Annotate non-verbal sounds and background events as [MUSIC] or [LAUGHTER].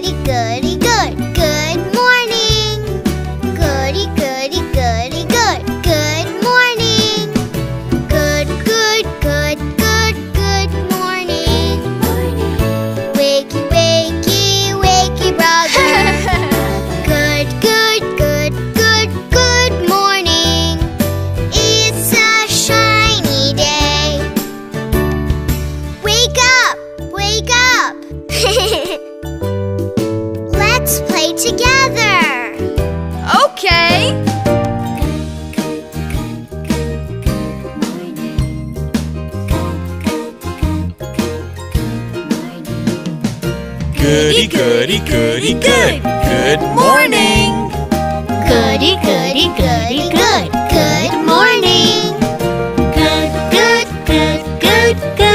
goody, goody, good. Good morning. Goody, goody, goody, good. Good morning. Good, good, good, good, good morning. Wakey, wakey, wakey, brother. [LAUGHS] Good, good, good, good, good morning. It's a shiny day. Wake up! Wake up! [LAUGHS] together. Okay. Goody, goody, goody, good. Good morning. Goody, goody, goody, good. Good morning. Good, good, good, good, good.